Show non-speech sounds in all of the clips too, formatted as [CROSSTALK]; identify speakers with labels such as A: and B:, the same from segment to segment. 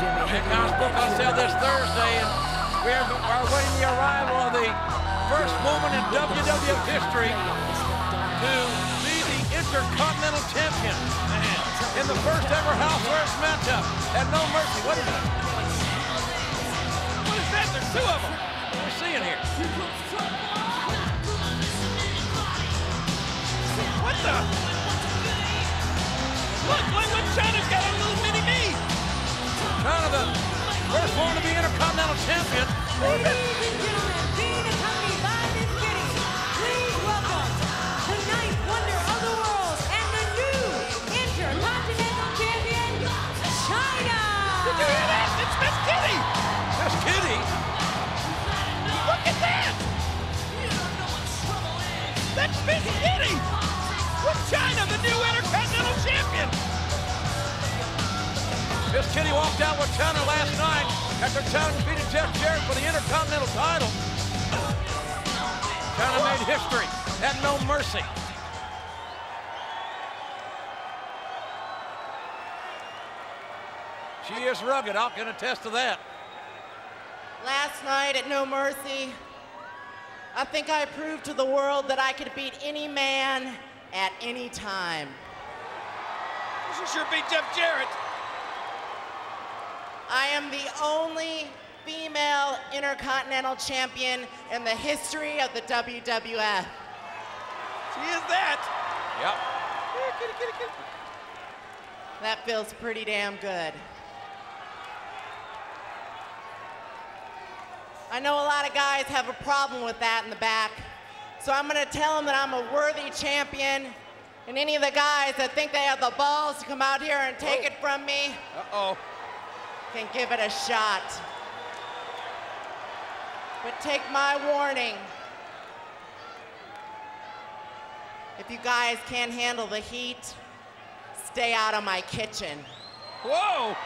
A: Jimmy.
B: At Gospel sale this Thursday, and we are, are waiting the arrival of the first woman in WWF history to be the Intercontinental Champion in the first ever housewares matchup at No Mercy. What is it? What is that? There's two of them. What are we seeing here? What the? Look, look what Chyna's woman to be Intercontinental Champion.
C: Ladies and gentlemen, please welcome wonder of the world and the new Intercontinental Champion, Chyna!
B: Did you hear that? It's Miss Kitty. Miss Kitty. Look at that. That's Miss Kitty. With Chyna, the new Intercontinental Champion. Miss Kitty walked out with Chyna last night after Chyna defeated Jeff Jarrett for the Intercontinental title. Chyna made history at No Mercy. She is rugged. I can attest to that.
D: Last night at No Mercy, I think I proved to the world that I could beat any man at any time.
B: She sure beat Jeff Jarrett.
D: I am the only female intercontinental champion in the history of the WWF.
B: She is that. Yep.
D: That feels pretty damn good. I know a lot of guys have a problem with that in the back, so I'm gonna tell them that I'm a worthy champion, and any of the guys that think they have the balls to come out here and take it from me
B: Uh-oh.
D: Can give it a shot. But take my warning. If you guys can't handle the heat, stay out of my kitchen.
B: Whoa!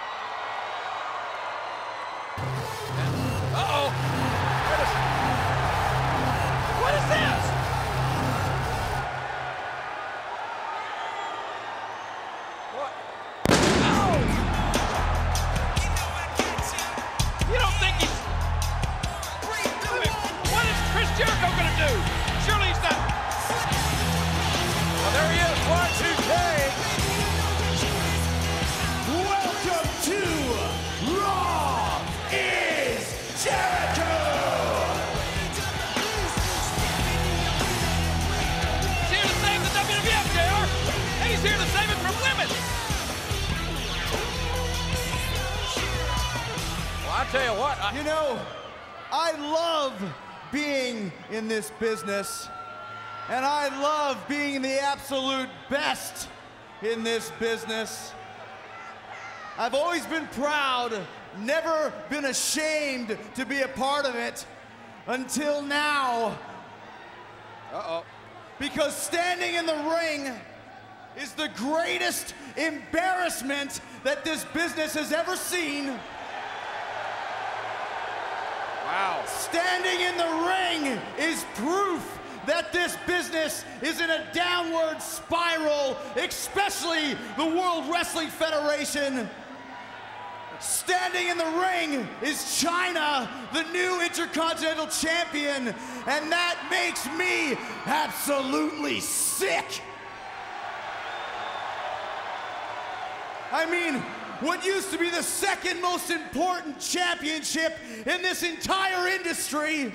B: Tell you what, I,
E: You know, I love being in this business, and I love being the absolute best in this business. I've always been proud, never been ashamed to be a part of it until now.
B: uh-oh.
E: Because standing in the ring is the greatest embarrassment that this business has ever seen.
B: Wow.
E: Standing in the ring is proof that this business is in a downward spiral, especially the World Wrestling Federation. Standing in the ring is Chyna, the new Intercontinental Champion, and that makes me absolutely sick. I mean, what used to be the second most important championship in this entire industry,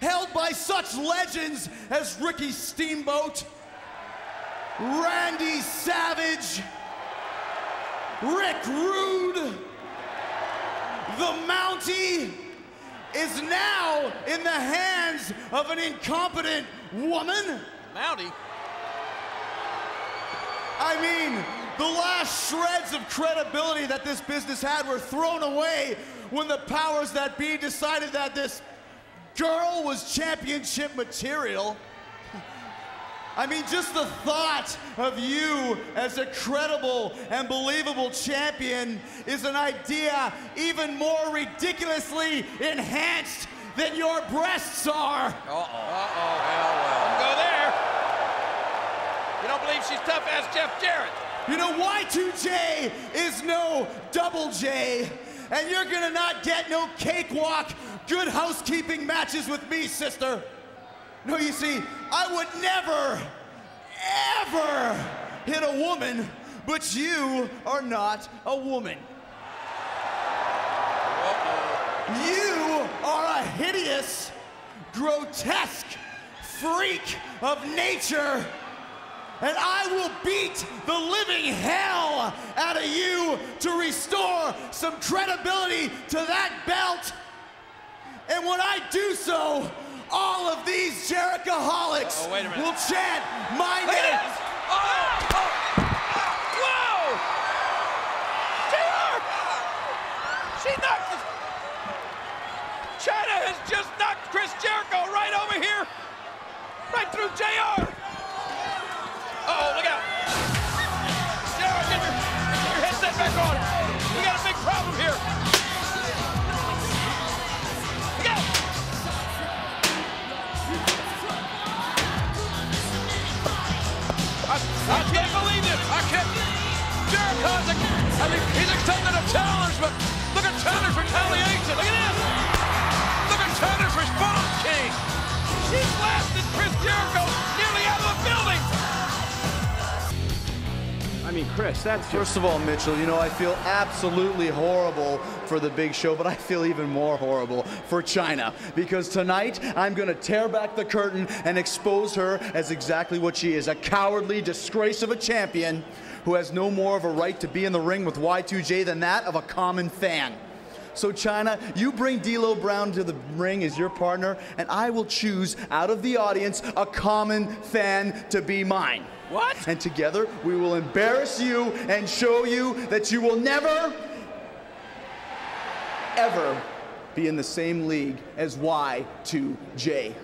E: held by such legends as Ricky Steamboat, Randy Savage, Rick Rude, the Mountie, is now in the hands of an incompetent woman.
B: Mountie.
E: I mean, the last shreds of credibility that this business had were thrown away when the powers that be decided that this girl was championship material. I mean, just the thought of you as a credible and believable champion is an idea even more ridiculously enhanced than your breasts are.
B: Uh-oh. Uh-oh, hell well. Go there. You don't believe she's tough as Jeff Jarrett.
E: You know, Y2J is no double J. and you're gonna not get no cakewalk, good housekeeping matches with me, sister. No, you see, I would never, ever hit a woman, but you are not a woman. You are a hideous, grotesque freak of nature, and I will beat the living hell out of you to restore some credibility to that belt. And when I do so, all of these Jerichoholics
B: Oh, wait a minute.
E: will chant my name.
B: this! Oh! oh, Whoa! JR! She knocked. Chyna has just knocked Chris Jericho right over here. Right through JR. Uh-oh, look out. JR, get your, get your headset back on. We got a big problem here. Look. I, I can't believe this. I can't. Jericho's, I mean, he's accepted a challenge, but look at Chyna's retaliation. Look at this.
A: Mean, Chris, that's
E: First of all, Mitchell, you know, I feel absolutely horrible for the big show, but I feel even more horrible for Chyna because tonight I'm going to tear back the curtain and expose her as exactly what she is a cowardly disgrace of a champion who has no more of a right to be in the ring with Y2J than that of a common fan. So, Chyna, you bring D'Lo Brown to the ring as your partner, and I will choose out of the audience a common fan to be mine.
B: What?
E: And together we will embarrass you and show you that you will never, ever be in the same league as Y2J.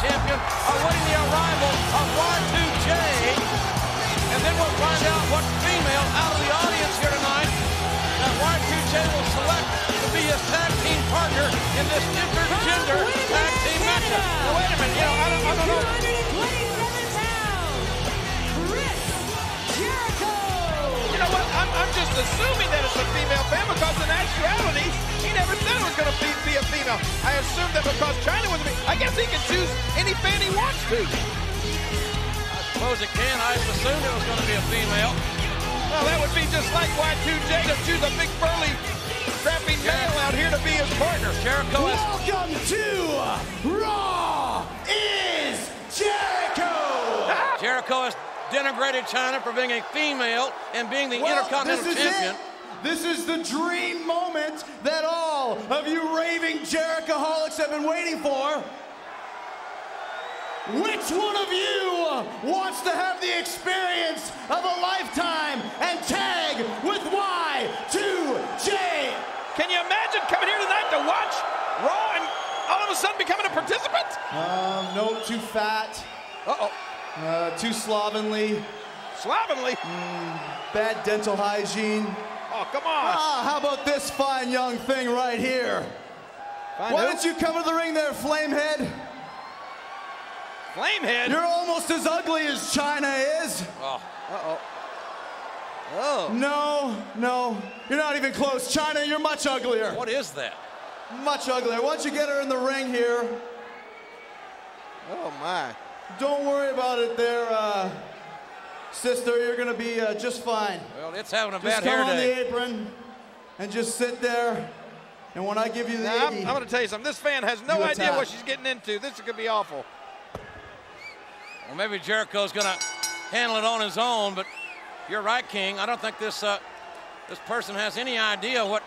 B: Champion, awaiting the arrival of Y2J. And then we'll find out what female out of the audience here tonight that Y2J will select to be his tag team partner in this intergender tag team matchup. Now, wait a minute. You know, I don't, I don't know. Just assuming that it's a female fan because in actuality, he never said it was going to be, be a female. I assumed that because Chyna was a. I guess he can choose any fan he wants to. I suppose it can. I assumed it was going to be a female. Well, that would be just like Y2J to choose a big burly strapping male out here to be his partner. Jericho is
E: Welcome to Raw is Jericho!
B: Jericho has denigrated Chyna for being a female and being the
E: Well,
B: Intercontinental
E: this is
B: Champion.
E: It. This is the dream moment that all of you raving Jerichoholics have been waiting for. Which one of you wants to have the experience of a lifetime and tag with Y2J?
B: Can you imagine coming here tonight to watch Raw and all of a sudden becoming a participant?
E: Um, no, too fat,
B: Uh-oh.
E: Uh, too slovenly,
B: Slovenly.
E: bad dental hygiene.
B: Oh, come on.
E: Ah, how about this fine young thing right here?
B: Fine
E: Why
B: who?
E: don't you come to the ring there, Flamehead?
B: Flamehead.
E: You're almost as ugly as Chyna is.
B: Oh. Oh.
E: No, no, you're not even close. Chyna, you're much uglier.
B: What is that?
E: Much uglier. Why don't you get her in the ring here?
B: Oh, my.
E: Don't worry about it there, uh, sister. You're gonna be uh, just fine.
B: Well, it's having a
E: Just
B: bad hair day.
E: Just come on the apron and just sit there. And when I give you the
F: Now, I'm, I'm going to tell you something. This fan has no idea
E: attack.
F: what she's getting into. This is going to be awful.
B: Well, maybe Jericho's going to handle it on his own, but you're right, King. I don't think this uh, this person has any idea what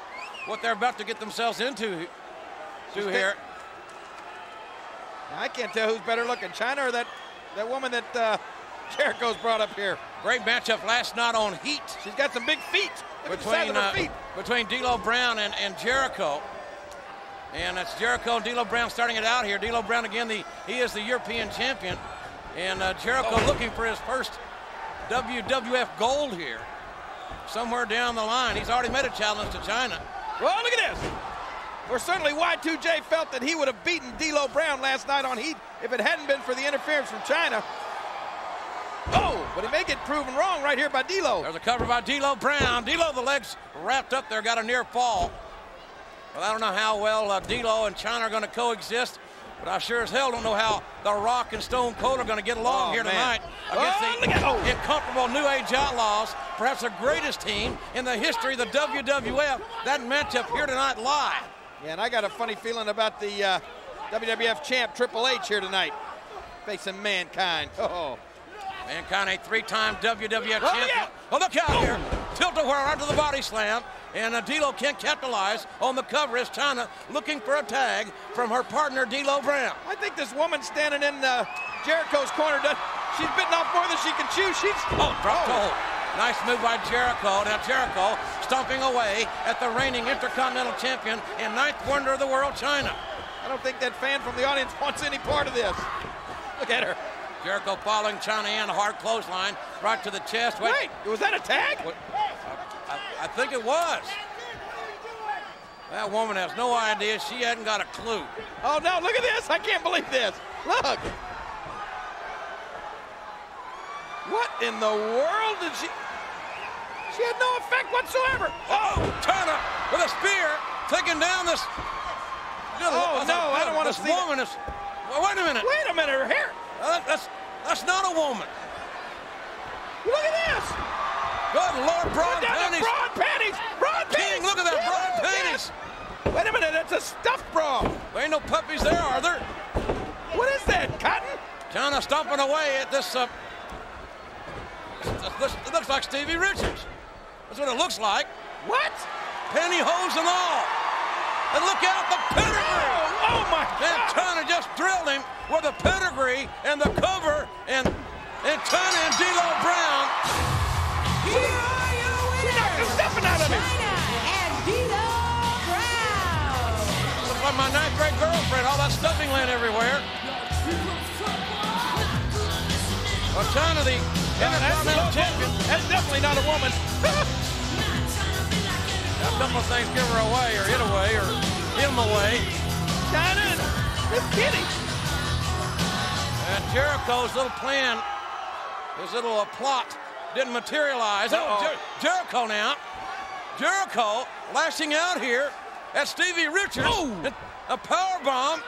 B: what they're about to get themselves into to here.
F: I can't tell who's better looking, Chyna or that, that woman that uh, [LAUGHS] Jericho's brought up here.
B: Great matchup last night on Heat
F: She's got some big feet. Look at the size
B: between uh,
F: feet.
B: between D'Lo Brown and, and Jericho. And that's Jericho and D'Lo Brown starting it out here. D'Lo Brown again, the he is the European champion, and uh, Jericho looking for his first WWF gold here. Somewhere down the line, he's already made a challenge to Chyna.
F: Well, look at this. Or certainly Y2J felt that he would have beaten D'Lo Brown last night on Heat if it hadn't been for the interference from Chyna. Oh, but he may get proven wrong right here by D'Lo.
B: There's a cover by D'Lo Brown. D'Lo, the legs wrapped up there, got a near fall. Well, I don't know how well uh, D'Lo and Chyna are going to coexist, but I sure as hell don't know how The Rock and Stone Cold are going to get along
F: Oh,
B: here tonight
F: Oh,
B: against
F: at-
B: the
F: oh.
B: incomparable New Age Outlaws, perhaps the greatest team in the history of the WWF. That matchup here tonight live.
F: Yeah, and I got a funny feeling about the uh, WWF champ Triple H here tonight, facing Mankind. [LAUGHS] Oh,
B: Mankind, a three-time WWF
F: Oh,
B: champion.
F: yeah.
B: Oh, look out here. Tilt-a-whirl onto the body slam. And uh, D'Lo can't capitalize on the cover as Chyna looking for a tag from her partner, D'Lo Brown.
F: I think this woman standing in uh, Jericho's corner, does, she's bitten off more than she can chew. She's
B: Oh, drop toe. Nice move by Jericho. Now Jericho stomping away at the reigning Intercontinental Champion and ninth wonder of the world, Chyna.
F: I don't think that fan from the audience [LAUGHS] wants any part of this. Look at her.
B: Jericho following Chyna in, a hard clothesline, right to the chest.
F: Wait, was that a tag?
B: What? I, I think it was. That woman has no idea. She hadn't got a clue.
F: Oh no, look at this. I can't believe this. Look. What in the world did she? She had no effect whatsoever.
B: Oh, Tana with a spear taking down this.
F: Oh, no, I don't wanna see that.
B: woman. Is, well, wait a minute.
F: Wait a minute, her hair.
B: Uh, that's that's not a woman.
F: Look at this.
B: Good Lord, broad panties.
F: broad panties. Broad panties.
B: King, look at that broad
F: yes.
B: panties.
F: Wait a minute, that's a stuffed bra.
B: There ain't no puppies there, are there?
F: What is that, cotton?
B: Chyna stomping away at this. Uh, this, it looks like Stevie Richards. That's what it looks like.
F: What?
B: Pantyhose and all. And look out, the pedigree.
F: Oh, oh my
B: And
F: God.
B: Chyna just drilled him with a pedigree and the cover and and Chyna and D'Lo Brown.
C: Here are your winners,
F: knocked the stuffing out of me.
C: Chyna and D'Lo Brown.
B: Looks like my ninth grade girlfriend. All that stuffing land everywhere. Well, Chyna, the Intercontinental Champion.
F: That's definitely not a woman. [LAUGHS]
B: Of things give her away or hit away or him away.
F: Chyna and this kitty.
B: And Jericho's little plan, his little uh, plot, didn't materialize. Oh,
F: Uh-oh.
B: Jer- Jericho now. Jericho lashing out here at Stevie Richards. And A power bomb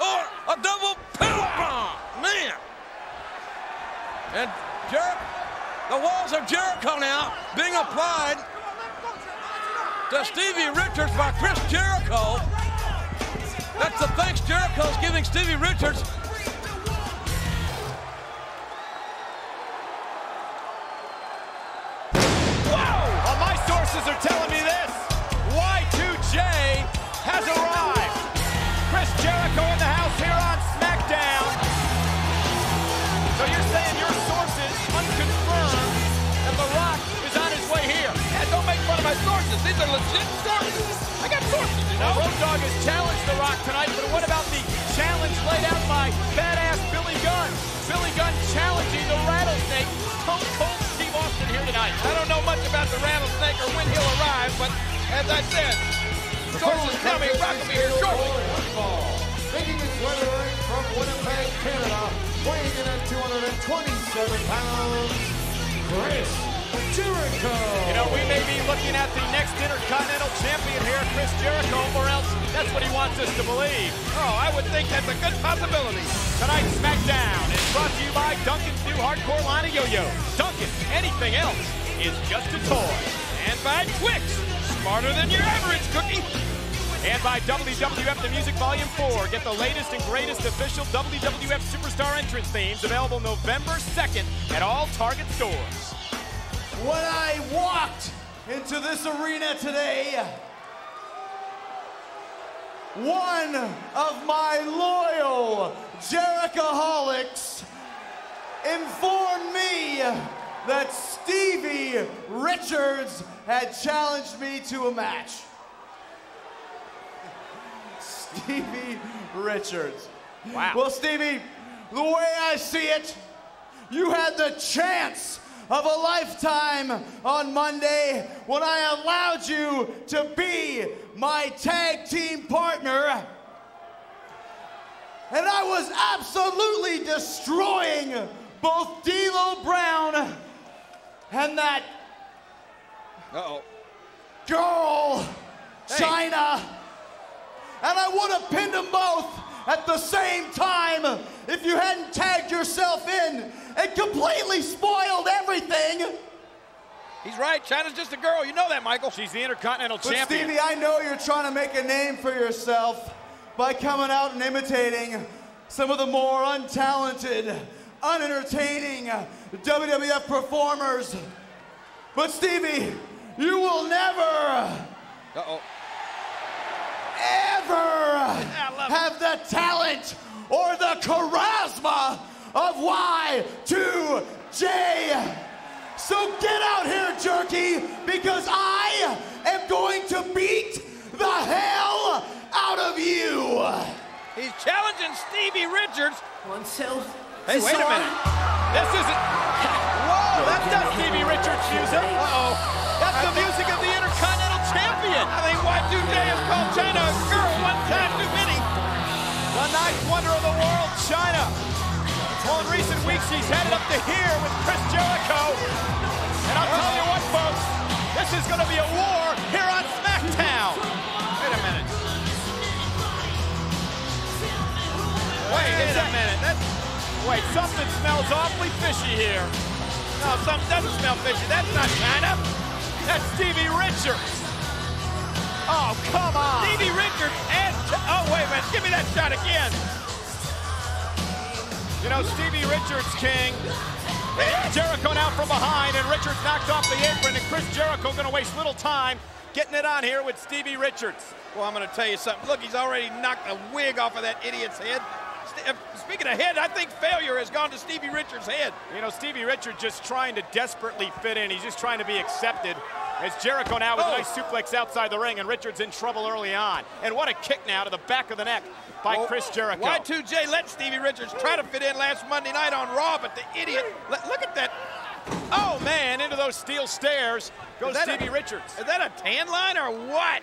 B: or a double power bomb. Man. And Jer- the walls of Jericho now being applied to Stevie Richards by Chris Jericho. That's the thanks Jericho's giving Stevie Richards.
A: Well, my sources are telling me this. Sources.
F: These are legit sources. I got sources, you
A: Now,
F: know.
A: Road Dogg has challenged The Rock tonight, but what about the challenge laid out by badass Billy Gunn? Billy Gunn challenging the Rattlesnake. Stone Cold Steve Austin here tonight.
F: I don't know much about the rattlesnake or when he'll arrive, but as I said, sources tell me Rock will be here shortly.
G: Making his way to from Winnipeg, Canada, weighing in at 227 pounds, Chris Jericho.
A: You know, we may be looking at the next Intercontinental Champion here, Chris Jericho, or else that's what he wants us to believe.
F: Oh, I would think that's a good possibility.
A: Tonight's SmackDown is brought to you by Duncan's new hardcore line of yo-yo. Duncan, anything else is just a toy.
F: And by Twix, smarter than your average cookie.
A: And by WWF The Music Volume 4. Get the latest and greatest official WWF Superstar entrance themes available November 2nd at all Target stores.
E: When I walked into this arena today, one of my loyal Jerichoholics informed me that Stevie Richards had challenged me to a match. Stevie Richards.
A: Wow.
E: Well, Stevie, the way I see it, you had the chance of a lifetime on Monday when I allowed you to be my tag team partner. And I was absolutely destroying both D'Lo Brown and that
F: Uh-oh.
E: girl,
F: hey.
E: Chyna. And I would have pinned them both at the same time if you hadn't tagged yourself in and completely spoiled everything.
F: He's right. Chyna's just a girl. You know that, Michael.
A: She's the Intercontinental
E: But
A: Champion.
E: Stevie, I know you're trying to make a name for yourself by coming out and imitating some of the more untalented, unentertaining WWF performers. But Stevie, you will never,
F: Uh-oh.
E: ever
F: love it.
E: have the talent or the charisma of Y2J. So get out here, jerky, because I am going to beat the hell out of you.
F: He's challenging Stevie Richards.
H: One self.
F: Hey, wait a minute.
A: This isn't. [LAUGHS] Whoa, that's not Stevie Richards' music.
F: Uh-oh.
A: That's the music of the Intercontinental Champion.
F: I think Y2J has called Chyna a girl one time too many.
A: The ninth wonder of the world, Chyna. Well, in recent weeks, he's headed up to here with Chris Jericho. And I'll tell you what, folks, this is going to be a war here on SmackDown.
F: Wait a minute.
A: Wait
F: Wait a minute. That's,
A: Wait, something smells awfully fishy here.
F: no, something doesn't smell fishy. That's not Chyna.
A: That's Stevie Richards. Oh, come on.
F: Stevie Richards and oh wait a minute. Give me that shot again.
A: You know, Stevie Richards, King. Jericho now from behind, and Richards knocked off the apron, and Chris Jericho going to waste little time getting it on here with Stevie Richards.
F: Well, I'm going to tell you something. Look, he's already knocked a wig off of that idiot's head. Uh, Speaking of head, I think failure has gone to Stevie Richards' head.
A: You know, Stevie Richards just trying to desperately fit in. He's just trying to be accepted. As Jericho now with
F: Oh.
A: a nice suplex outside the ring, and Richards in trouble early on. And what a kick now to the back of the neck by
F: Well,
A: Chris Jericho.
F: Y2J let Stevie Richards try to fit in last Monday night on Raw, but the idiot, look at that.
A: Oh man, into those steel stairs goes
F: that a-
A: Stevie Richards.
F: Is that a tan line or what?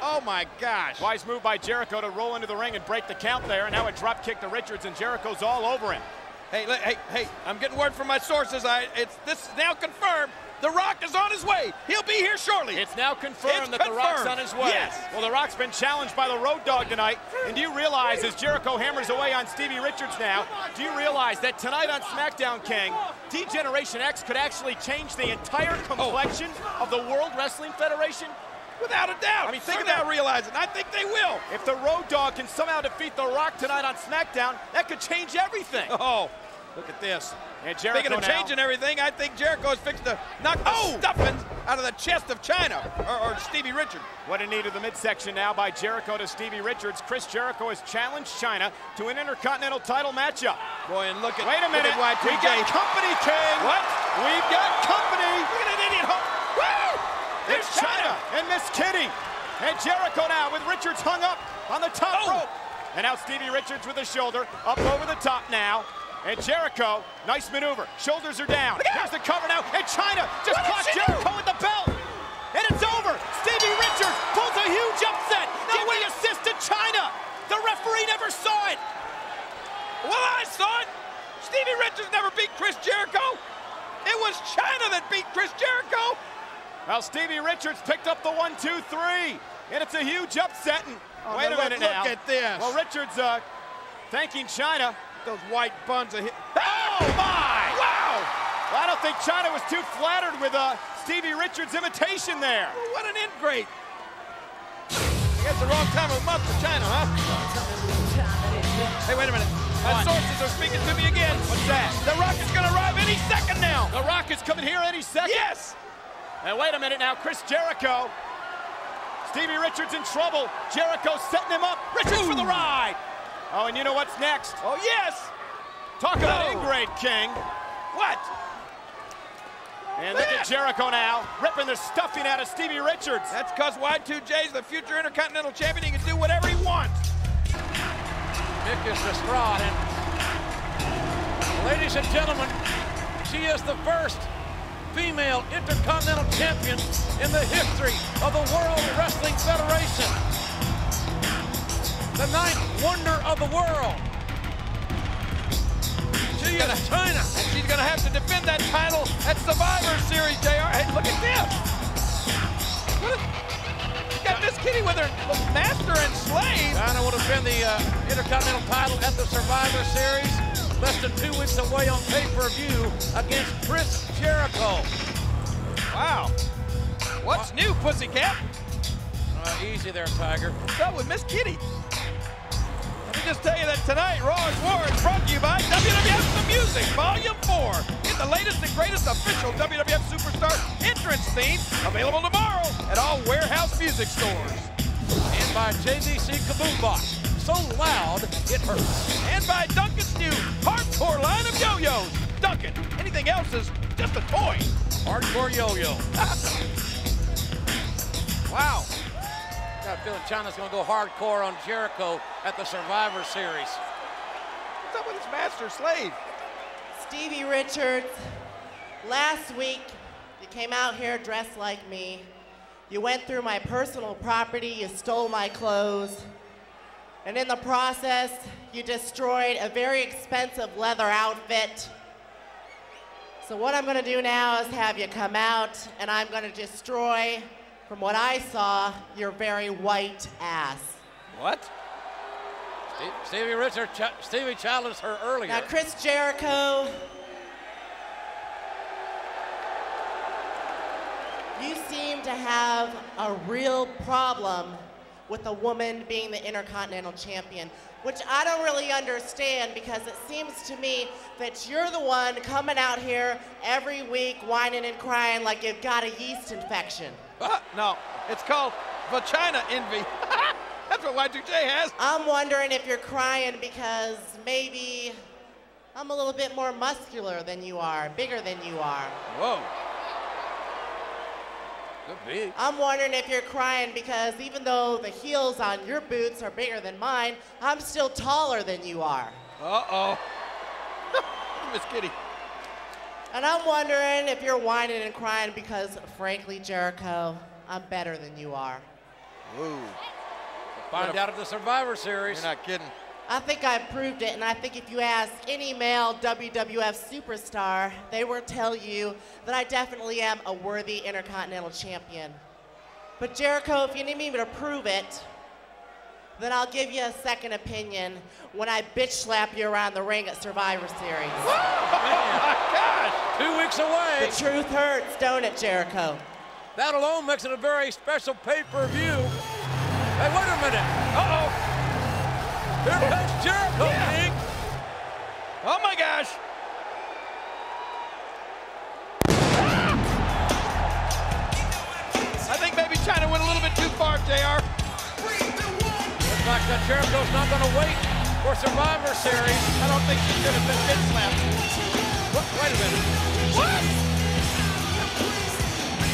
F: Oh my gosh.
A: Wise move by Jericho to roll into the ring and break the count there. And now a drop kick to Richards, and Jericho's all over him.
F: Hey, hey, hey, I'm getting word from my sources. I it's this is now confirmed. The Rock is on his way. He'll be here shortly.
A: It's now confirmed
F: It's
A: that The Rock's
F: confirmed.
A: on his way.
F: Yes.
A: Well, The Rock's been challenged by the Road Dogg tonight. And do you realize, as Jericho hammers away on Stevie Richards now, do you realize that tonight on SmackDown King, D-Generation X could actually change the entire oh. complexion of the World Wrestling Federation?
F: Without a doubt.
A: I mean, think that.
F: realizing. I think they will.
A: If the Road Dogg can somehow defeat The Rock tonight on SmackDown, that could change everything.
F: Oh, look at this.
A: And Jericho
F: Speaking of changing everything, I think Jericho is fixed to knock the oh! stuffings out of the chest of Chyna or, or Stevie Richards.
A: What a knee to the midsection now by Jericho to Stevie Richards. Chris Jericho has challenged Chyna to an Intercontinental title matchup.
F: Boy, and look at
A: Wait a minute.
F: at
A: We got company, King.
F: What?
A: We've got company.
F: Look at an idiot. Woo!
A: It's Chyna and Miss Kitty. And Jericho now with Richards hung up on the top
F: Oh.
A: rope. And now Stevie Richards with the shoulder up over the top now. And Jericho, nice maneuver. Shoulders are down.
F: Look out.
A: Here's the cover now. And Chyna just
F: What
A: caught? Jericho with the belt. And it's over. Stevie Richards pulls a huge upset. Give the assist to Chyna. The referee never saw it.
F: Well, I saw it. Stevie Richards never beat Chris Jericho. It was Chyna that beat Chris Jericho.
A: Well, Stevie Richards picked up the one, two, three. And it's a huge upset. And
F: Oh,
A: wait a
F: look-
A: minute
F: look
A: now.
F: at this.
A: Well, Richards uh, thanking China.
F: Those white buns are hit.
A: Oh my! Wow! Well, I don't think Chyna was too flattered with uh, Stevie Richards' imitation there.
F: What an ingrate. I guess the wrong time of month for Chyna, huh? Hey, wait a minute. My sources are speaking to me again.
A: What's that?
F: The Rock is going to arrive any second now.
A: The Rock is coming here any second.
F: Yes.
A: And wait a minute now, Chris Jericho. Stevie Richards in trouble. Jericho setting him up. Richards for the ride. Oh, and you know what's next?
F: Oh, yes.
A: Talk about
F: Oh.
A: ingrate, King.
F: What?
A: And look at Jericho now, ripping the stuffing out of Stevie Richards.
F: That's because Y2J is the future Intercontinental Champion. He can do whatever he wants.
B: Mick is distraught. And ladies and gentlemen, she is the first female Intercontinental Champion in the history of the World Wrestling Federation. The ninth wonder of the world. She
F: gonna,
B: is Chyna.
F: and she's gonna have to defend that title at Survivor Series, JR. Hey, look at this. What is, she got Miss Kitty with her master and slave.
B: Chyna will defend the uh, Intercontinental title at the Survivor Series. Less than two weeks away on pay-per-view against Chris Jericho.
F: Wow. What's new, Pussycat?
B: Uh, easy there, Tiger.
F: Up with Miss Kitty? Let me just tell you that tonight, Raw is War is brought to you by WWF The Music, Volume 4. Get the latest and greatest official WWF Superstar entrance theme available tomorrow at all warehouse music stores.
B: And by JVC Kaboom Box. So loud, it hurts.
F: And by Duncan's new hardcore line of yo-yos. Duncan, anything else is just a toy.
B: Hardcore yo-yo. [LAUGHS]
F: Wow.
B: Got a feeling Chyna's going to go hardcore on Jericho at the Survivor Series.
F: What's up with his master slave?
D: Stevie Richards, last week you came out here dressed like me. You went through my personal property, you stole my clothes, and in the process, you destroyed a very expensive leather outfit. So, what I'm gonna do now is have you come out, and I'm gonna destroy, from what I saw, your very white ass.
F: What?
B: Stevie Richards, ch- Stevie challenged her earlier.
D: Now, Chris Jericho, you seem to have a real problem with a woman being the Intercontinental Champion, which I don't really understand because it seems to me that you're the one coming out here every week whining and crying like you've got a yeast infection.
F: Uh, no, it's called vagina envy. [LAUGHS] That's what Y2J has.
D: I'm wondering if you're crying because maybe I'm a little bit more muscular than you are, bigger than you are.
B: Whoa. Could be.
D: I'm wondering if you're crying because even though the heels on your boots are bigger than mine, I'm still taller than you are.
F: Uh-oh. [LAUGHS] Miss Kitty.
D: And I'm wondering if you're whining and crying because, frankly, Jericho, I'm better than you are.
F: Ooh,
B: Find out at the Survivor Series.
F: you're not kidding.
D: I think I've proved it, and I think if you ask any male WWF superstar, they will tell you that I definitely am a worthy Intercontinental Champion. But Jericho, if you need me to prove it, then I'll give you a second opinion when I bitch slap you around the ring at Survivor Series. [LAUGHS]
F: Oh my gosh!
B: Two weeks away.
D: The truth hurts, don't it, Jericho?
B: That alone makes it a very special pay-per-view. Hey, wait a minute.
F: Uh-oh.
B: Here comes Jericho,
F: Yeah.
B: King.
F: Oh my gosh! Ah! I think maybe Chyna went a little bit too far, JR.
B: Looks like that Jericho's not going to wait for Survivor Series.
F: I don't think she should have been bitch slapped.
B: What? Wait a minute.
F: What?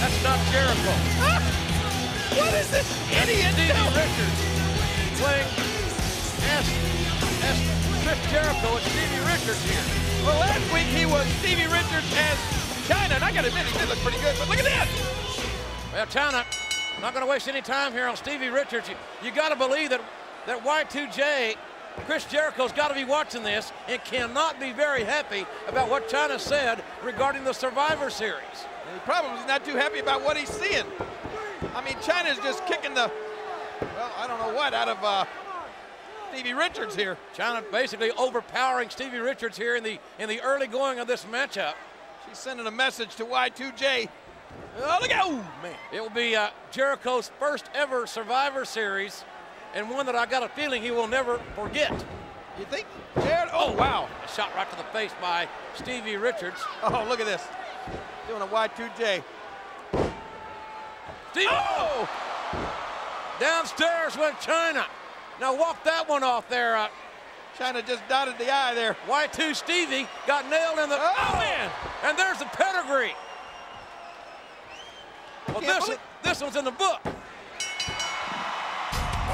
B: That's not Jericho. Ah!
F: What is this idiot
B: Stevie
F: doing?
B: Richards playing as Chris Jericho and Stevie Richards here.
F: Well, last week he was Stevie Richards as Chyna, and I gotta admit, he did look pretty good, but look at this!
B: Well, Chyna, I'm not to waste any time here on Stevie Richards. You, you got to believe that that Y2J, Chris Jericho's got to be watching this and cannot be very happy about what Chyna said regarding the Survivor Series.
F: And he probably is not too happy about what he's seeing. I mean, Chyna's just kicking the, well, I don't know what, out of uh, Stevie Richards here.
B: Chyna basically overpowering Stevie Richards here in the in the early going of this matchup.
F: She's sending a message to Y2J. Oh, look out! Oh, man.
B: It will be uh, Jericho's first ever Survivor Series, and one that I got a feeling he will never forget.
F: You think, Jared? Oh, wow.
B: A shot right to the face by Stevie Richards.
F: Oh, look at this. Doing a Y2J.
B: Stevie
F: Oh!
B: downstairs went Chyna. Now walk that one off there. Uh,
F: Chyna just dotted the eye there.
B: Y2 Stevie got nailed in the.
F: Oh, man.
B: And there's the pedigree. Well, this,
F: believe-
B: this one's in the book.
F: Well,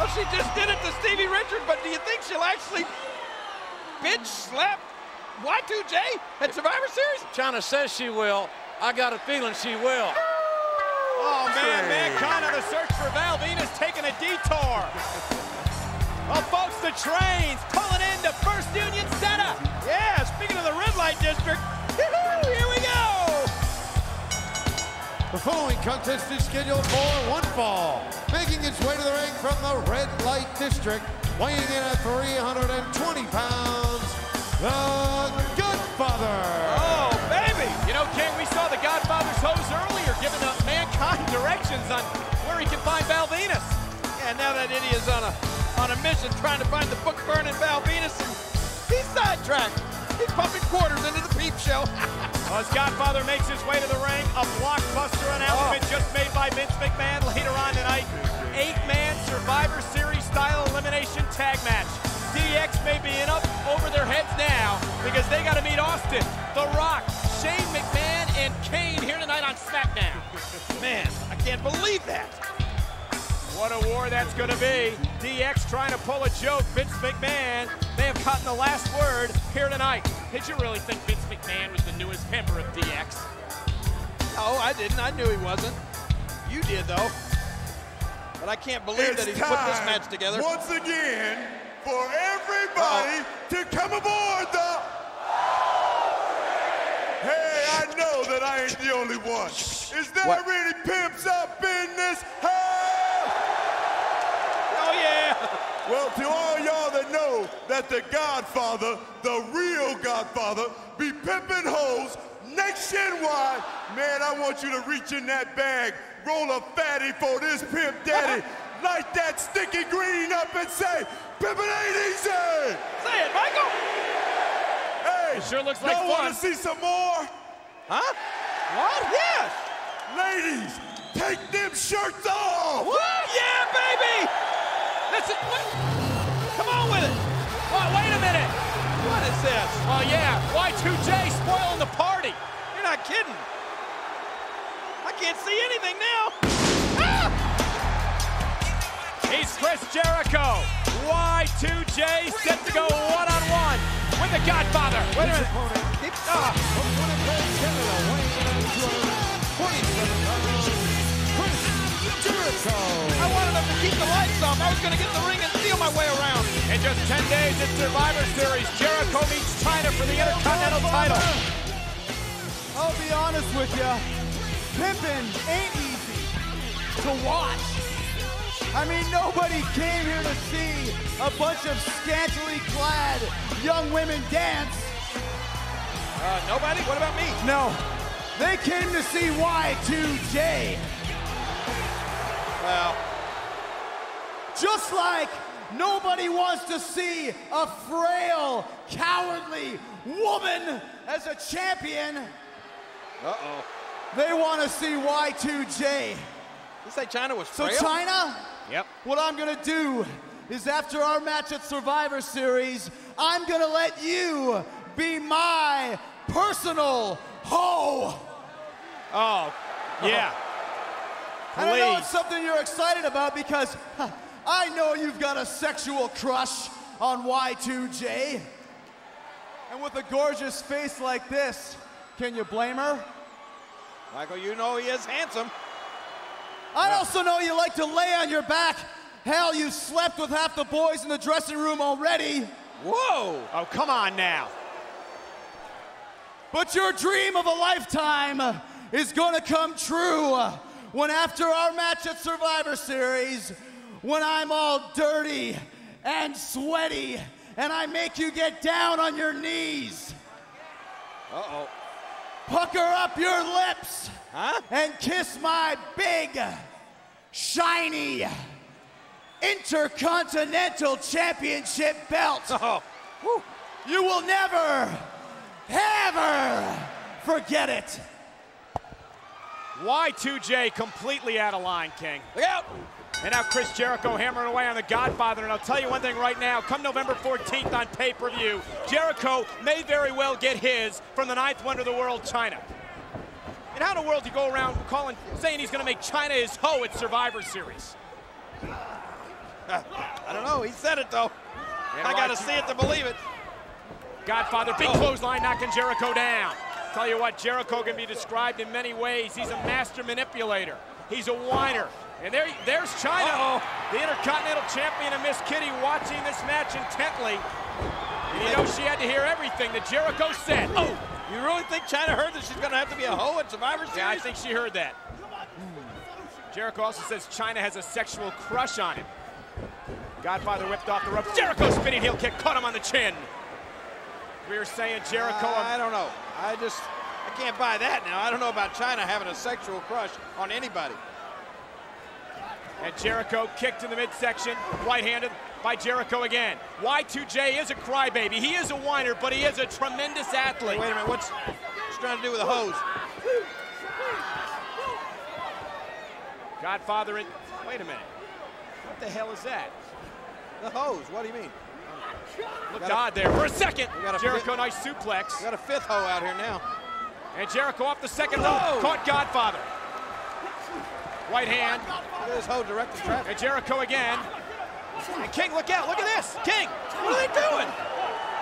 F: she just did it to Stevie Richards, but do you think she'll actually bitch slap Y2J at Survivor Series?
B: Chyna says she will. I got a feeling she will.
A: Oh man, mankind on the search for Val Venis taking a detour. Well, folks, the train's pulling into First Union Center.
F: Yeah, speaking of the Riddler. District. Here we go.
G: The following contest is scheduled for one fall. Making its way to the ring from the red light district, weighing in at 320 pounds, the Godfather.
F: Oh, baby.
A: You know, King, we saw the Godfather's hose earlier giving uh, mankind [LAUGHS] directions on where he can find Val Venis.
F: And now that idiot's on a on a mission trying to find the book burning Val Venis, and he's sidetracked. He's pumping quarters into the peep show. [LAUGHS]
A: Well, as Godfather makes his way to the ring, a blockbuster announcement oh. just made by Vince McMahon later on tonight. Eight-man Survivor Series style elimination tag match. DX may be in up over their heads now because they got to meet Austin, The Rock, Shane McMahon, and Kane here tonight on SmackDown.
F: Man, I can't believe that.
A: What a war that's going to be. DX trying to pull a joke. Vince McMahon may have gotten the last word here tonight. Did you really think Vince McMahon was the newest member of DX?
F: No, oh, I didn't. I knew he wasn't. You did, though. But I can't believe that he's put this match together.
I: Once again, for everybody oh. to come aboard the. Hey, I know that I ain't the only one. Is there
F: What?
I: any pimps up in this house?
F: Oh, yeah.
I: Well, to all y'all that know that the Godfather, the real Godfather, be pimping hoes nationwide, man, I want you to reach in that bag, roll a fatty for this pimp daddy, [LAUGHS] light that sticky green up and say, pimpin' ain't easy!
F: Say it, Michael.
I: Hey,
A: It sure looks like
I: y'all want to see some more?
F: Huh? What? Yes.
I: Ladies, take them shirts off!
F: What? Yeah, baby. Listen, what? Come on with it.
A: Oh, wait a minute.
F: What is this?
A: Oh, yeah. Y2J spoiling the party.
F: You're not kidding. I can't see anything now. Ah!
A: He's Chris Jericho. Y2J set to go one-on-one with the Godfather.
F: Wait a minute. Ah. Was going to get the ring and feel my way around.
A: In just 10 days in Survivor Series, Jericho meets Chyna for the Intercontinental title.
E: I'll be honest with you, pimping ain't easy to watch. I mean, nobody came here to see a bunch of scantily clad young women dance.
F: Uh, nobody? What about me?
E: No, they came to see Y2J.
F: Well,
E: Just like nobody wants to see a frail, cowardly woman as a champion,
F: uh-oh.
E: they want to see Y2J.
F: You say Chyna was frail?
E: So.
A: Chyna, Yep.
E: what I'm going to do is after our match at Survivor Series, I'm going to let you be my personal hoe.
A: Oh, yeah.
E: And I know it's something you're excited about because huh, I know you've got a sexual crush on Y2J. And with a gorgeous face like this, can you blame her?
F: Michael, you know he is handsome.
E: I also know you like to lay on your back. Hell, you slept with half the boys in the dressing room already.
F: Whoa.
A: Oh, come on now.
E: But your dream of a lifetime is going to come true when, after our match at Survivor Series, when I'm all dirty and sweaty and I make you get down on your knees,
F: Uh-oh.
E: pucker up your lips,
F: Huh?
E: and kiss my big, shiny, Intercontinental Championship belt. [LAUGHS]
F: Oh.
E: You will never, ever forget it.
A: Y2J completely out of line, King.
F: Look out.
A: And now Chris Jericho hammering away on the Godfather. And I'll tell you one thing right now, come November 14th on pay-per-view, Jericho may very well get his from the ninth wonder of the world, Chyna. And how in the world do you go around calling, saying he's going to make Chyna his hoe at Survivor Series? [LAUGHS]
F: I don't know. He said it, though.
A: And
F: I got to see it to believe it.
A: Godfather, big
F: Oh.
A: clothesline knocking Jericho down. Tell you what, Jericho can be described in many ways. He's a master manipulator. He's a whiner. And there, there's Chyna,
F: Uh-oh.
A: the Intercontinental Champion and Miss Kitty watching this match intently. And you know she had to hear everything that Jericho said. Oh,
F: You really think Chyna heard that she's going to have to be a hoe at Survivor Series?
A: yeah, I think she heard that. Jericho also says Chyna has a sexual crush on him. Godfather whipped off the ropes. Jericho spinning heel kick, caught him on the chin. We were saying Jericho.
F: Uh, I don't know. I just, I can't buy that now. I don't know about Chyna having a sexual crush on anybody.
A: And Jericho kicked in the midsection, right-handed by Jericho again. Y2J is a crybaby. He is a whiner, but he is a tremendous athlete.
F: Wait a minute, what's, what's trying to do with the hose?
A: Godfather in. Wait a minute. What the hell is that?
F: The hose, what do you mean?
A: Looked
F: Got a-
A: odd there for a second.
F: Got a
A: Jericho,
F: fit-
A: nice suplex.
F: We got a fifth hoe out here now.
A: And Jericho off the second rope. Caught Godfather. Right hand.
F: Look at this hoe directing traffic.
A: And Jericho again. And King, look out. Look at this. King, what are they doing?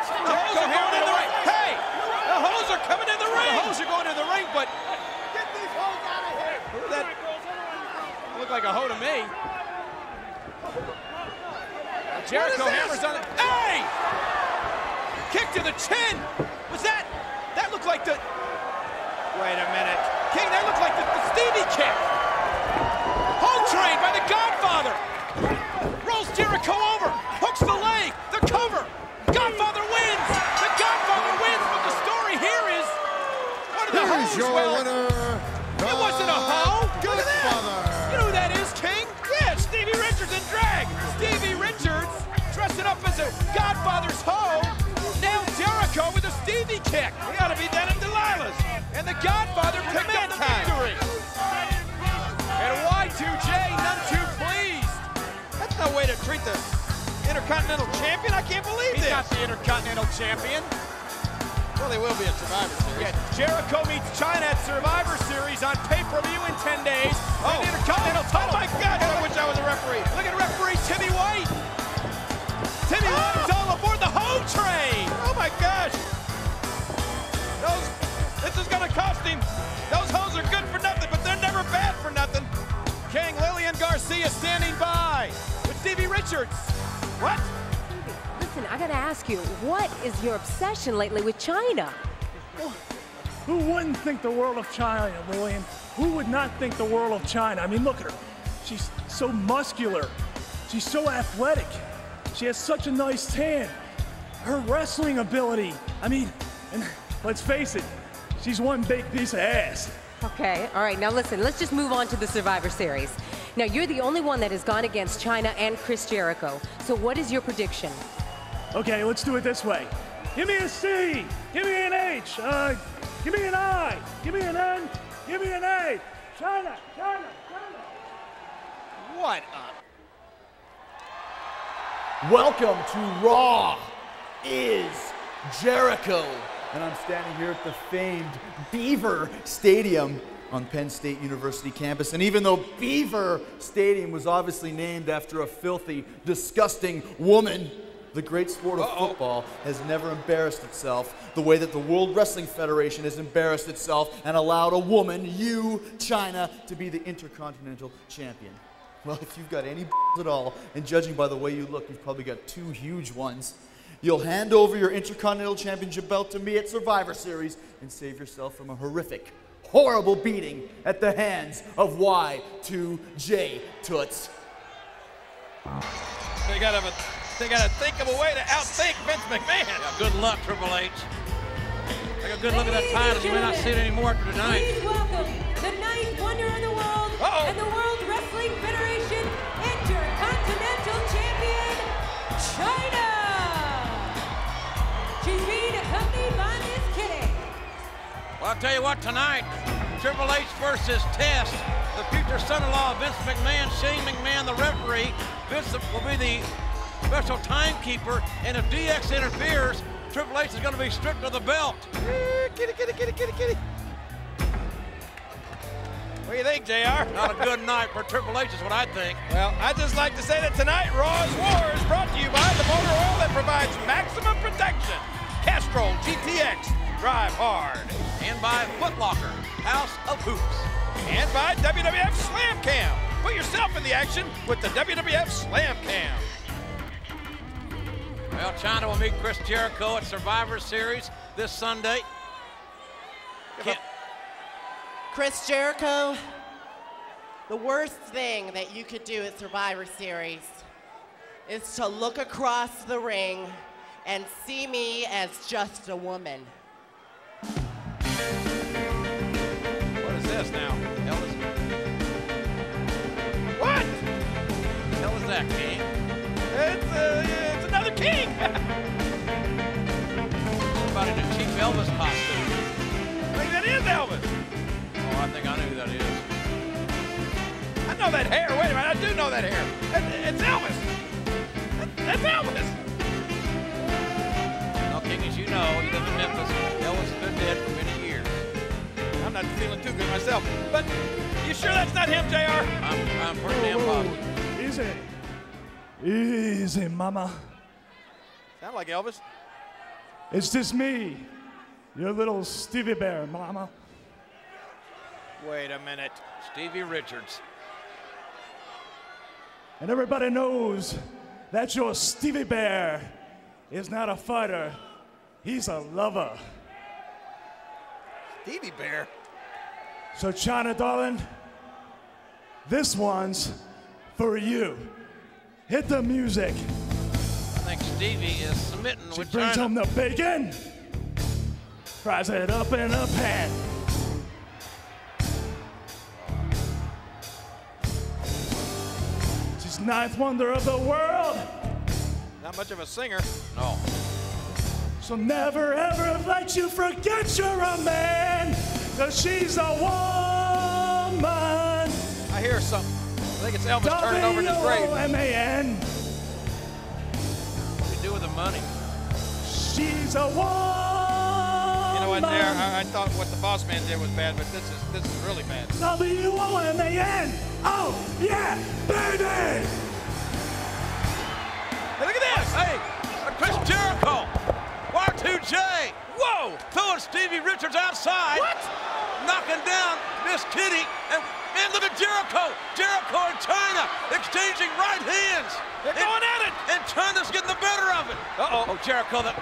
F: The hoes are going in the ring.
A: Hey,
F: The hoes are coming in the
A: the
F: ring.
A: hoes are going to the ring, but that looked like a hoe to me. Jericho hammers on it. Hey! Kick to the chin. Was that? That looked like the.
F: Wait a minute.
A: King, that looked like the, the Stevie kick. Home train by the Godfather. Rolls Jericho over. Hooks the leg. The cover. Godfather wins. The Godfather wins. But the story here is one of the
G: Here's your
A: well,
G: winner,
A: it wasn't a hoe. Look at that.
G: Godfather.
A: You know who that is, King?
F: Yeah, Stevie Richards in drag.
A: Stevie Richards, dressing up as a Godfather's hoe, nailed Jericho with a Stevie kick.
F: We ought to be down in Delilah's.
A: And the Godfather picked Y2J, none too pleased.
F: That's no way to treat the Intercontinental Champion. I can't believe
A: He's
F: this.
A: not the Intercontinental Champion.
F: Well, they will be at Survivor Series.
A: Yeah, Jericho meets Chyna at Survivor Series on pay-per-view in 10 days.
F: Oh.
A: And Intercontinental
F: Oh
A: title.
F: my God! I wish I was a referee.
A: Look at referee Timmy White. Timmy ah! White is all aboard the home train.
F: Oh my gosh! Those, this is gonna cost him. Those hoes are good for nothing,
A: Garcia standing by with Stevie Richards. What?
J: Listen, I gotta ask you, what is your obsession lately with Chyna?
K: Who wouldn't think the world of Chyna, Lilian? Who would not think the world of Chyna? I mean, look at her. She's so muscular. She's so athletic. She has such a nice tan. Her wrestling ability. I mean, and let's face it, she's one big piece of ass.
J: Okay, all right, now listen, let's just move on to the Survivor Series. Now, you're the only one that has gone against Chyna and Chris Jericho. So, what is your prediction?
K: Okay, let's do it this way. Give me a C. Give me an H. Uh, give me an I. Give me an N. Give me an A. Chyna, Chyna, Chyna.
A: What up?
E: Welcome to Raw is Jericho. And I'm standing here at the famed Beaver Stadium on Penn State University campus. And even though Beaver Stadium was obviously named after a filthy, disgusting woman, the great sport of football has never embarrassed itself the way that the World Wrestling Federation has embarrassed itself and allowed a woman, you, Chyna, to be the Intercontinental Champion. Well, if you've got any balls [LAUGHS] at all, and judging by the way you look, you've probably got two huge ones. You'll hand over your Intercontinental Championship belt to me at Survivor Series and save yourself from a horrific, horrible beating at the hands of Y2J Toots.
F: They gotta, they gotta think of a way to outthink Vince McMahon.
B: Yeah, Good luck, Triple H. Take a good look at that title. You may not see it anymore after tonight.
C: Please welcome the ninth wonder of the world
F: Uh-oh.
C: and the World Wrestling Federation
B: I'll tell you what, tonight, Triple H versus Test, the future son-in-law of Vince McMahon, Shane McMahon, the referee. Vince will be the special timekeeper, and if DX interferes, Triple H is going to be stripped of the belt.
F: Kitty, kitty, kitty, kitty, kitty. What do you think, JR?
B: Not a good night for Triple H is what I think.
F: Well, I'd just like to say that tonight, Raw's War is brought to you by the motor oil that provides maximum protection. Castrol GTX, drive hard.
B: And by Foot Locker, House of Hoops.
F: and by WWF Slam Cam. Put yourself in the action with the WWF Slam Cam.
B: Well, Chyna will meet Chris Jericho at Survivor Series this Sunday. Can't-
D: Chris Jericho, the worst thing that you could do at Survivor Series is to look across the ring and see me as just a woman.
F: This now? Elvis? What?
B: hell is that, King?
F: It's, uh, it's another king. [LAUGHS]
B: Somebody a cheap Elvis costume.
F: I think that is Elvis.
B: Oh, I think I know who that is.
F: I know that hair. Wait a minute, I do know that hair. It- It's Elvis. That's Elvis.
B: Well, King, as you know, he lives in Memphis. Elvis has been dead for many
F: not feeling too good myself. But you sure that's not him, JR?
B: I'm, I'm pretty damn positive.
K: Easy. Easy, mama.
F: Sound like Elvis.
K: It's just me, your little Stevie Bear, mama.
F: Wait a minute.
B: Stevie Richards.
K: And everybody knows that your Stevie Bear is not a fighter, he's a lover.
F: Stevie Bear.
K: So, Chyna, darling, this one's for you. Hit the music.
B: I think Stevie is smitten
K: She
B: with
K: brings
B: Chyna.
K: home the bacon, fries it up in a pan. She's ninth wonder of the world,
F: Not much of a singer.
B: No.
K: so never ever let you forget you're a man, cause she's a woman.
F: I hear something. I think it's Elvis turning over his grave.
K: W-O-M-A-N.
B: What do you do with the money?
K: She's a woman.
F: You know what? There, I, I thought what the boss man did was bad, but this is this is really bad.
K: W-O-M-A-N. Oh, yeah, baby.
F: Hey, look at this!
B: Hey, Chris Jericho. Y2J. Whoa! Throwing Stevie Richards outside.
F: What?
B: Knocking down Miss Kitty. And, and look at Jericho. Jericho and Chyna exchanging right hands.
F: They're
B: And-
F: going at it.
B: And Chyna's getting the better of it.
F: Uh-oh.
B: Oh, Jericho, the,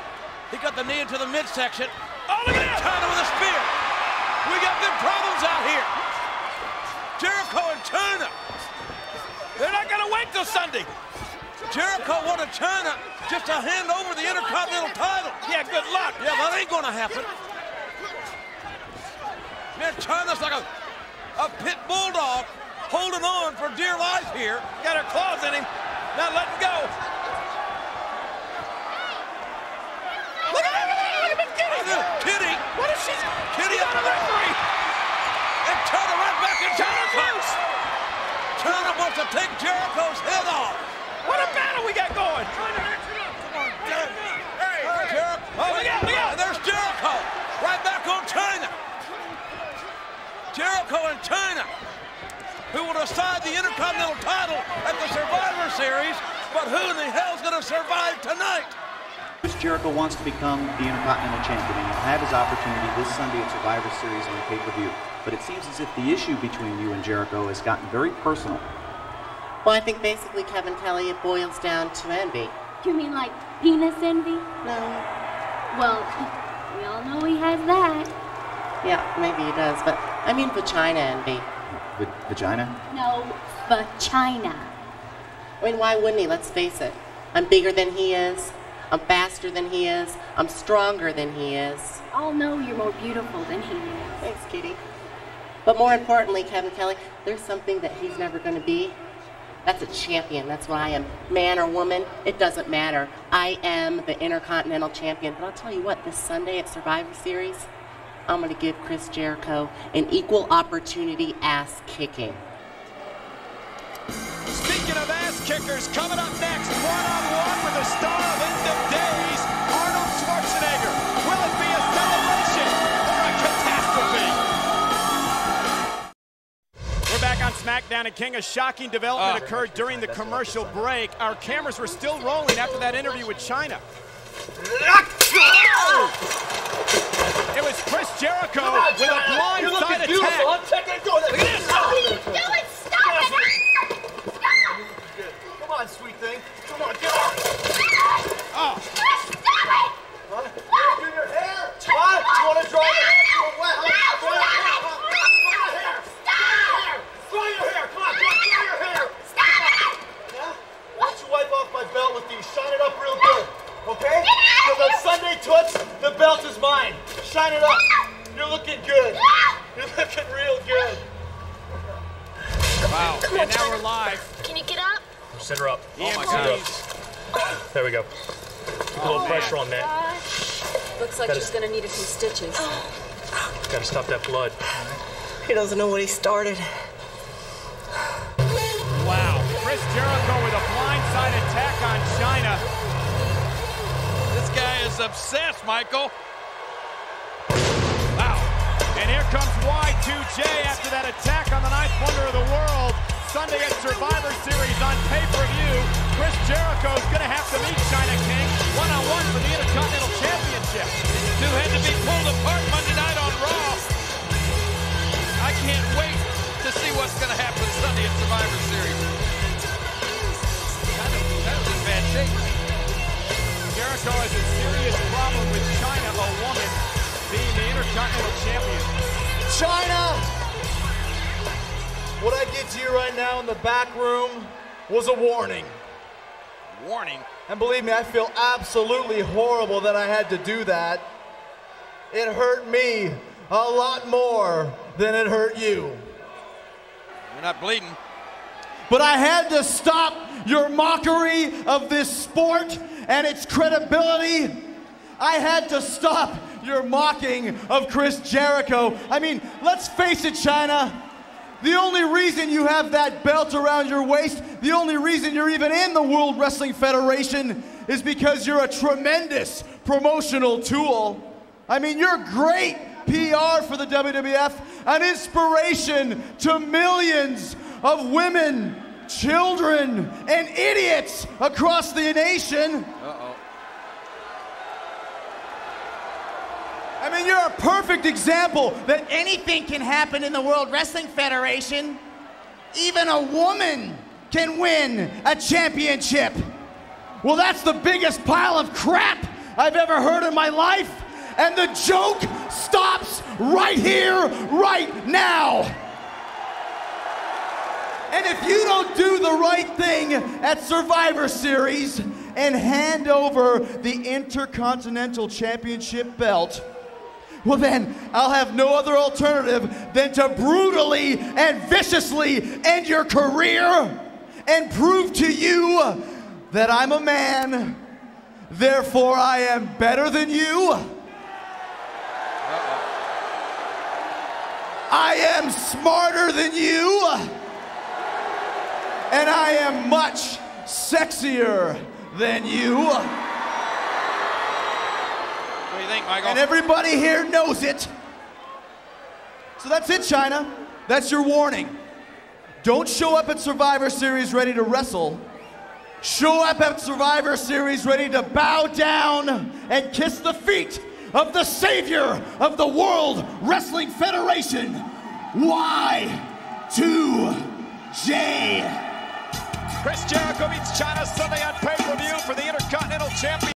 B: he got the knee into the midsection.
F: Oh, look at this!
B: Chyna with a spear. We got big problems out here. Jericho and Chyna.
F: They're not gonna wait till Sunday.
B: Jericho wanted Chyna just to hand over the Intercontinental title.
F: Yeah, good luck.
B: Yeah, that ain't gonna happen. Man, Chyna's like a, a pit bulldog holding on for dear life here.
F: Got her claws in him. Not letting go. Look at that! Look at Miss Kitty!
B: Kitty,
F: What is she?
B: Kitty up the
F: the referee.
B: and Chyna right back in
F: Chyna's
B: Jericho.
F: loose.
B: Chyna wants to take Jericho's head off.
F: What a battle we got going.
B: Come on, Jericho.
F: Oh, look out, look out.
B: And there's Jericho. Right back on Chyna. Jericho and Chyna, who will decide the Intercontinental title at the Survivor Series, but who in the hell's going to survive tonight?
L: Chris Jericho wants to become the Intercontinental Champion, and he'll have his opportunity this Sunday at Survivor Series on pay-per-view. But it seems as if the issue between you and Jericho has gotten very personal.
D: Well, I think basically, Kevin Kelly, it boils down to envy.
M: You mean like penis envy?
D: No.
M: Well, we all know he has that.
D: Yeah, maybe he does, but I mean vagina envy.
L: Va- vagina?
M: No, vagina.
D: I mean, why wouldn't he? Let's face it. I'm bigger than he is. I'm faster than he is. I'm stronger than he is.
M: I'll know you're more beautiful than he is.
D: Thanks, Kitty. But more importantly, Kevin Kelly, there's something that he's never going to be. That's a champion. That's what I am. Man or woman, it doesn't matter. I am the Intercontinental Champion. But I'll tell you what, this Sunday at Survivor Series, I'm going to give Chris Jericho an equal opportunity ass kicking.
A: Speaking of ass kickers, coming up next, one-on-one with the star of End of Days, Arnold Schwarzenegger. Will it be a celebration or a catastrophe? We're back on SmackDown and King. A shocking development
F: Oh.
A: occurred during the commercial break. Our cameras were still rolling after that interview with Chyna. It was Chris Jericho
N: on,
A: with a blindside attack.
N: beautiful. I'm checking. Go.
A: Look at this.
N: Stop it.
O: Do it! Stop it!
N: Good. Come on, sweet thing. Come on, get off.
A: Oh. Ah!
O: Stop it!
N: Huh? Do your hair. What? You want to dry your hair? Feel wet, huh? Your hair. Come on. Dry your hair. Dry your hair. Come on, come your hair.
O: Stop it!
N: Yeah? Why you wipe off my belt with these? Shine it up real good. Okay? Because on Sunday Toots, the belt is mine. Shine it up. You're looking good. You're looking real good.
A: Wow. And now we're live.
O: Can you get up?
P: Sit her up.
A: Oh my
P: Sit her up. There we go. Oh, Put a little
A: man.
P: pressure on that.
Q: Looks like
P: Gotta-
Q: she's gonna need a few stitches. Oh.
P: Gotta stop that blood.
D: He doesn't know what he started.
A: Wow. Chris Jericho with a blindside attack on Chyna.
F: This guy is obsessed, Michael.
A: And here comes Y2J after that attack on the ninth wonder of the world. Sunday at Survivor Series on pay-per-view. Chris Jericho's going to have to meet Chyna King one-on-one for the Intercontinental Championship. Intercontinental Champion.
N: Chyna! What I did to you right now in the back room was a warning.
F: Warning.
N: And believe me, I feel absolutely horrible that I had to do that. It hurt me a lot more than it hurt you.
F: You're not bleeding.
E: But I had to stop your mockery of this sport and its credibility. I had to stop your mocking of Chris Jericho. I mean, let's face it, Chyna. The only reason you have that belt around your waist, the only reason you're even in the World Wrestling Federation is because you're a tremendous promotional tool. I mean, you're great PR for the WWF, an inspiration to millions of women, children, and idiots across the nation.
F: Uh-oh.
E: I mean, you're a perfect example that anything can happen in the World Wrestling Federation. Even a woman can win a championship. Well, that's the biggest pile of crap I've ever heard in my life. And the joke stops right here, right now. And if you don't do the right thing at Survivor Series and hand over the Intercontinental Championship belt, well, then I'll have no other alternative than to brutally and viciously end your career and prove to you that I'm a man. Therefore, I am better than you. I am smarter than you. And I am much sexier than you.
F: What do you think, Michael?
E: And everybody here knows it. So that's it, Chyna. That's your warning. Don't show up at Survivor Series ready to wrestle. Show up at Survivor Series ready to bow down and kiss the feet of the savior of the World Wrestling Federation, Y2J.
A: Chris Jericho meets Chyna Sunday on pay-per-view for the Intercontinental Championship.